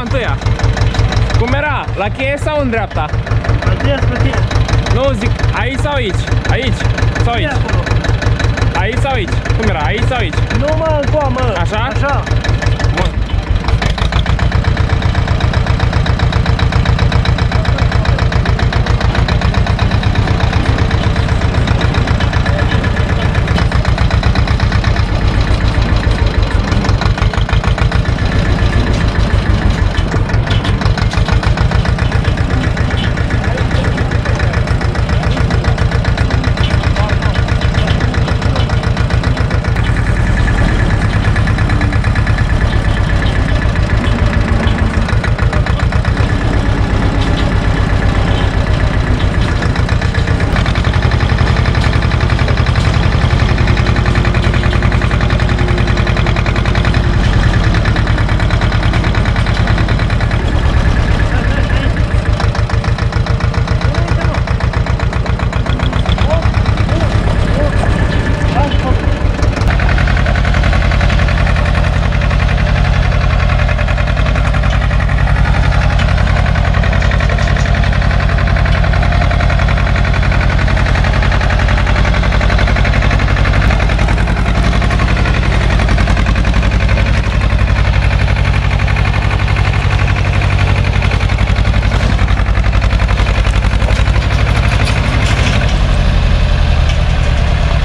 întâia. Cum era? La cheie sau în dreapta? La cheie spre tine. Nu, zic aici sau aici? Aici sau aici? Aici sau aici? Cum era? Aici sau aici? Nu mă, încoa, mă. Așa? Așa.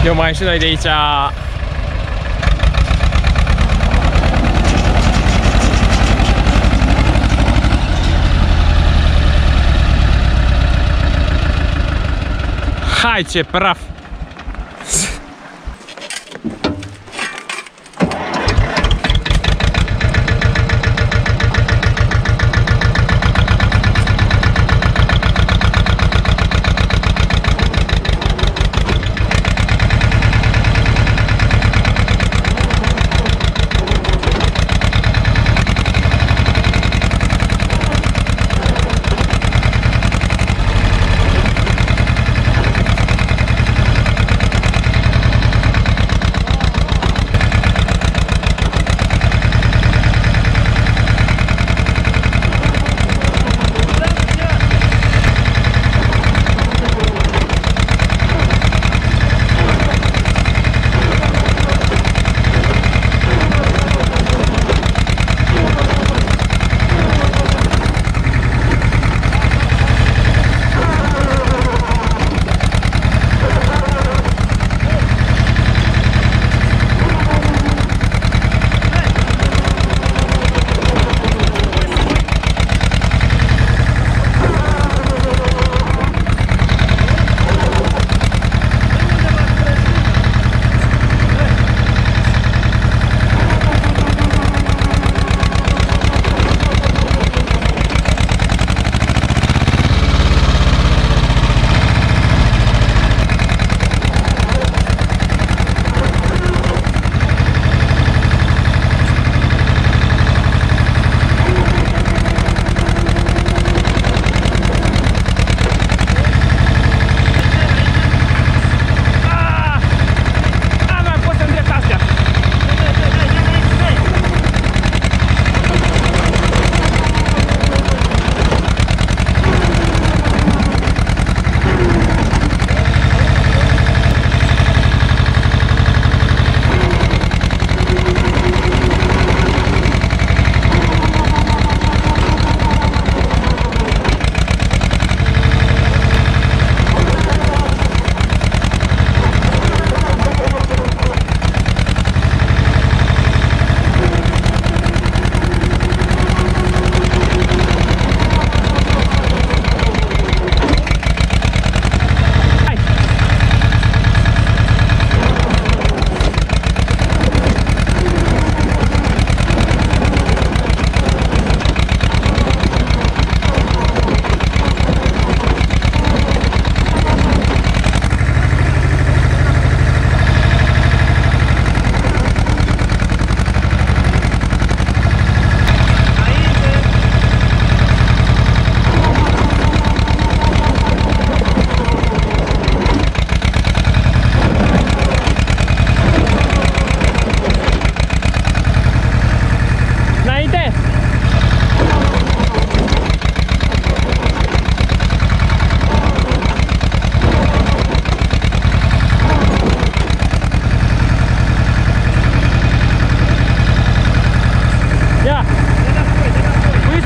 Eu mai și noi de aici Hai ce praf!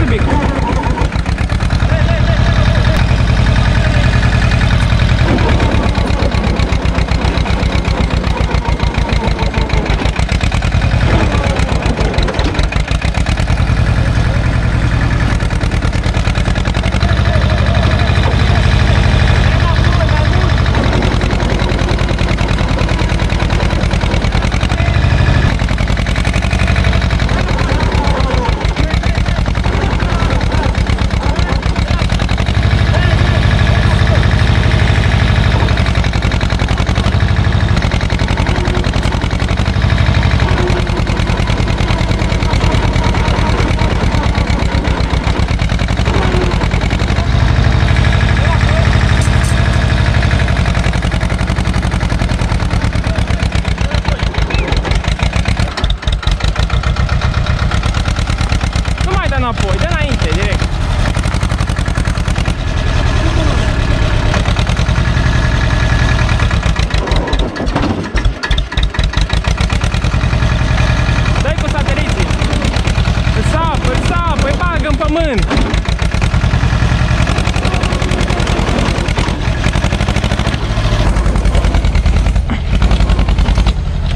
Кубик. înapoi, de înainte, direct. Dai cu sateliții. Îl sap, îl sap, îi bag în pământ.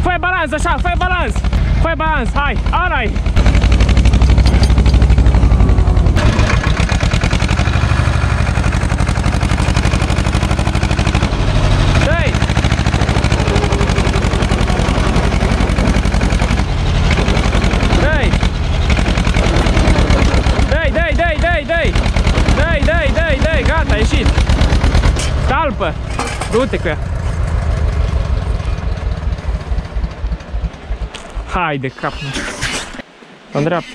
Fai balans, așa, fai balans! Fai balans, hai, alright! Du-te cu ea! Hai de cap! În dreapta!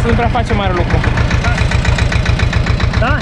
să nu prea face mare lucru. Da?